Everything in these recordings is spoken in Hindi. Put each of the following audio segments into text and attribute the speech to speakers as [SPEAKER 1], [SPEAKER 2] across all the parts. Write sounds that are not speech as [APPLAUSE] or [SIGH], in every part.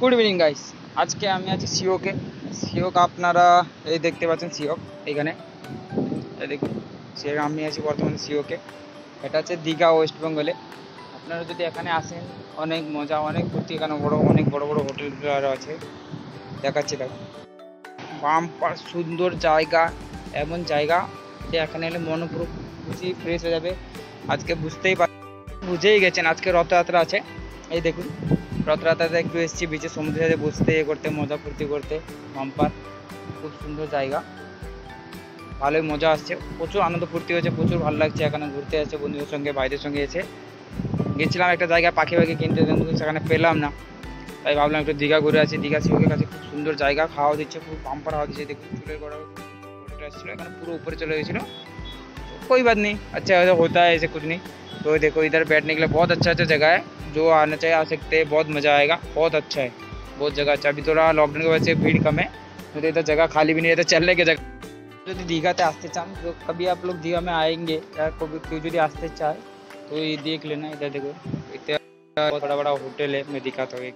[SPEAKER 1] গুড ইভিনিং গাইস আজকে আমি আছি সিওকে। সিওক, আপনারা এই দেখতে পাচ্ছেন সিওক এখানে। এই দেখুন, সে আমি আছি বর্তমানে সিওকে। এটা হচ্ছে দীঘা, ওয়েস্ট বেঙ্গলে। আপনারা যদি এখানে আসেন, অনেক মজা, অনেক ঘুরতে। এখানে বড়, অনেক বড় বড় হোটেল আছে, দেখাচ্ছি দেখো বাম্পার সুন্দর জায়গা, এমন জায়গা যে এখানে এলে মন পুরো খুশি ফ্রেশ হয়ে যাবে। আজকে বুঝতেই পার বুঝেই গেছেন, আজকে রথযাত্রা আছে। এই দেখুন রথযাত্রাতে একটু এসেছি বিচে সমুদ্রের সাথে বসতে এ করতে মজা ফুর্তি করতে বাম্পার খুব সুন্দর জায়গা ভালোই মজা আসছে প্রচুর আনন্দ ফুর্তি হয়েছে প্রচুর ভালো লাগছে এখানে ঘুরতে আসছে বন্ধুদের সঙ্গে ভাইদের সঙ্গে এসে গেছিলাম একটা জায়গায় পাখি পাখি কিনতে কিন্তু সেখানে পেলাম না তাই ভাবলাম একটু দীঘা ঘুরে আছি দীঘা শিবকের কাছে খুব সুন্দর জায়গা খাওয়া দিচ্ছে খুব পাম্পার হাওয়া দিচ্ছে দেখুন চুলের গোড়া ফটোটা এসেছিলো এখানে পুরো উপরে চলে গেছিলো कोई बात नहीं अच्छा ऐसा होता है ऐसे कुछ नहीं तो देखो इधर बैठने के लिए बहुत अच्छा अच्छा जगह है जो आना चाहिए, आ सकते हैं। बहुत मज़ा आएगा। बहुत अच्छा है। बहुत जगह अच्छा अभी थोड़ा लॉकडाउन की वजह से भीड़ कम है। तो इधर जगह खाली भी नहीं रहता तो चलने की जगह। जो दीघा थे आस्ते चाँद तो कभी आप लोग दीघा में आएँगे क्यों जो आस्ते चाहे तो ये देख लेना इधर देखो। इतना बहुत बड़ा बड़ा होटल है, मैं दिखाता हूँ एक।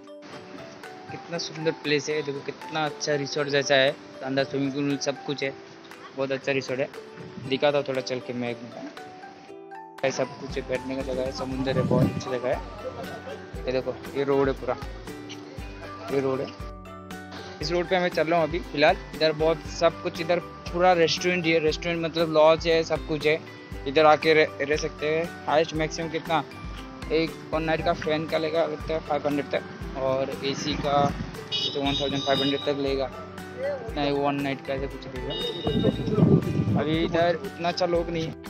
[SPEAKER 1] कितना सुंदर प्लेस है, देखो कितना अच्छा रिसोर्ट जैसा है। अंदर स्विमिंग पूल सब कुछ है। बहुत अच्छा रिसोर्ट है। दिखाता थोड़ा चल के मैं एक है सब कुछ बैठने का जगह है समुंदर है बहुत अच्छी जगह है। ये देखो ये रोड है पूरा। ये रोड है। इस रोड पे मैं चल रहा हूँ अभी फ़िलहाल। इधर बहुत सब कुछ इधर पूरा रेस्टोरेंट ही रेस्टोरेंट मतलब लॉज है सब कुछ है। इधर आके रह, रह सकते हैं। हाइस्ट मैक्सिमम कितना? एक वन नाइट का फ़ैन का लेगा लगता है फाइव हंड्रेड तक। और एसी का तो वन थाउज़ेंड फाइव हंड्रेड तक लेगा। नहीं वन नाइट का ऐसे कुछ लेगा। अभी इधर उतना अच्छा लोग नहीं है।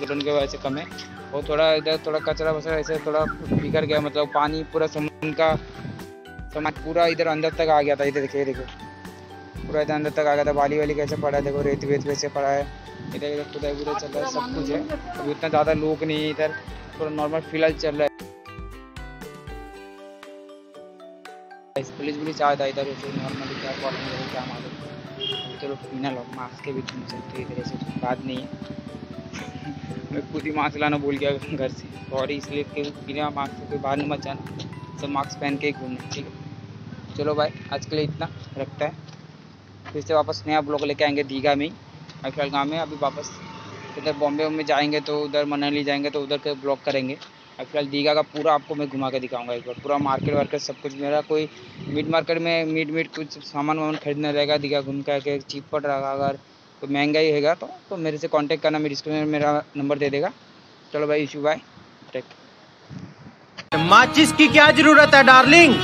[SPEAKER 1] लॉकडाउन की वजह से कम है। और थोड़ा इधर थोड़ा कचरा वचरा ऐसे थोड़ा बिगड़ गया मतलब पानी पूरा समुद्र का समुद्र पूरा इधर अंदर तक आ गया था, इधर देखिए देखो पूरा इधर अंदर तक आ गया था, बाली वाली कैसे पड़ा है, देखो, रेत वेत वैसे पड़ा है। इधर इधर खुदाई बुदाई चल रहा है, सब कुछ है। अभी उतना ज़्यादा लोग नहीं है इधर थोड़ा नॉर्मल फ़िलहाल चल रहा है। पुलिस पुलिस आया था इधर नॉर्मली क्या प्रॉब्लम क्या मालूम। तो लोग पीना लोग मास्क के भी घूम सकते इधर ऐसे कुछ बात नहीं है। [LAUGHS] मैं खुद ही मास्क लाना भूल गया घर से। और इसलिए कि बिना मास्क से कोई बाहर नहीं मत जाना सब मास्क पहन के ही घूमना ठीक है? चलो भाई, आज के लिए इतना रखता है। फिर से वापस नया ब्लॉग लेके आएँगे दीघा में ही। फ़िलहाल गाँव में अभी वापस। इधर बॉम्बे में जाएँगे तो उधर मनाली जाएँगे तो उधर के ब्लॉग करेंगे। अब फ़िलहाल दीघा का पूरा आपको मैं घुमा के दिखाऊँगा एक बार। पूरा मार्केट वार्केट सब कुछ मेरा कोई मीट मार्केट में मीट मीट कुछ सामान वामान खरीदना रहेगा, दीघा घूम के आके चीप पड़ रहा अगर तो महँगा ही हैगा तो तो मेरे से कांटेक्ट करना, मेरे डिस्क्रिप्शन में मेरा नंबर दे देगा। चलो भाई इशू बाय टेक
[SPEAKER 2] माचिस की क्या ज़रूरत है डार्लिंग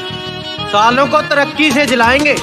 [SPEAKER 2] सालों को तरक्की से जलाएँगे।